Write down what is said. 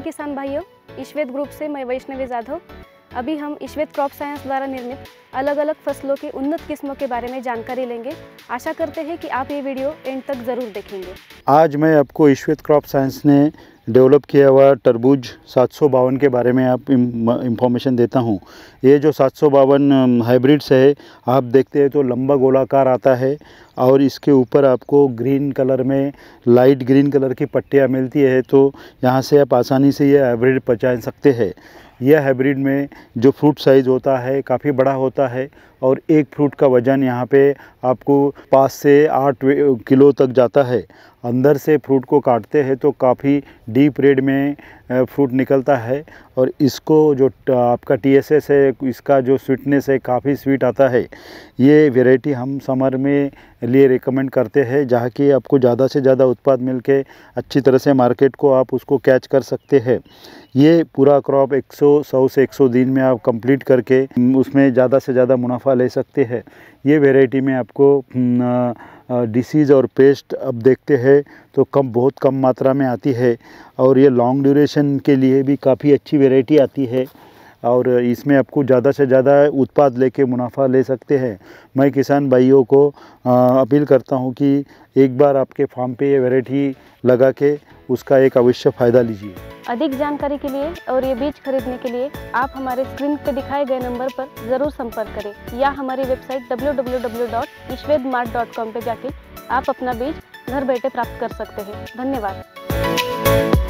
किसान भाइयों ईश्वेत ग्रुप से मैं वैष्णवी जाधव। अभी हम ईश्वेत क्रॉप साइंस द्वारा निर्मित अलग अलग फ़सलों के उन्नत किस्मों के बारे में जानकारी लेंगे। आशा करते हैं कि आप ये वीडियो एंड तक ज़रूर देखेंगे। आज मैं आपको ईश्वेत क्रॉप साइंस ने डेवलप किया हुआ तरबूज सात सौ बावन के बारे में आप इंफॉर्मेशन देता हूँ। ये जो सात सौ बावन हाइब्रिड्स है, आप देखते हैं तो लंबा गोलाकार आता है और इसके ऊपर आपको ग्रीन कलर में लाइट ग्रीन कलर की पट्टियाँ मिलती है तो यहाँ से आप आसानी से ये हाइब्रिड पहचान सकते हैं। यह हाइब्रिड में जो फ्रूट साइज़ होता है, काफ़ी बड़ा होता है और एक फ्रूट का वज़न यहाँ पे आपको पाँच से आठ किलो तक जाता है। अंदर से फ्रूट को काटते हैं तो काफ़ी डीप रेड में फ्रूट निकलता है और इसको जो आपका टी एस एस है, इसका जो स्वीटनेस है, काफ़ी स्वीट आता है। ये वेराइटी हम समर में लिए रिकमेंड करते हैं, जहाँ की आपको ज़्यादा से ज़्यादा उत्पाद मिल के अच्छी तरह से मार्केट को आप उसको कैच कर सकते हैं। ये पूरा क्रॉप 100 सौ, से 100 दिन में आप कंप्लीट करके उसमें ज़्यादा से ज़्यादा मुनाफा ले सकते हैं। ये वेराइटी में आपको डिसीज़ और पेस्ट अब देखते हैं तो कम, बहुत कम मात्रा में आती है। और ये लॉन्ग ड्यूरेशन के लिए भी काफ़ी अच्छी वेराइटी आती है। और इसमें आपको ज़्यादा से ज़्यादा उत्पाद लेके मुनाफा ले सकते हैं। मैं किसान भाइयों को अपील करता हूँ कि एक बार आपके फार्म पे ये वैरायटी लगा के उसका एक अवश्य फ़ायदा लीजिए। अधिक जानकारी के लिए और ये बीज खरीदने के लिए आप हमारे स्क्रीन पर दिखाए गए नंबर पर ज़रूर संपर्क करें या हमारी वेबसाइट www.ishvedmart.com पे जाके आप अपना बीज घर बैठे प्राप्त कर सकते हैं। धन्यवाद।